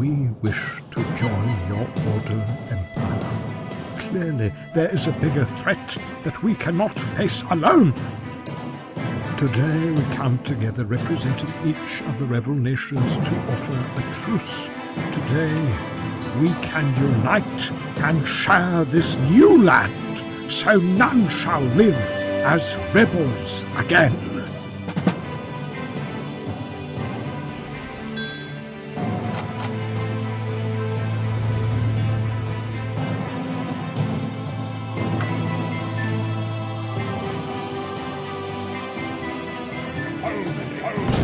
we wish to join your order empire. Clearly, there is a bigger threat that we cannot face alone. Today we come together representing each of the rebel nations to offer a truce. Today we can unite and share this new land, so none shall live as rebels again. Oh, oh, oh.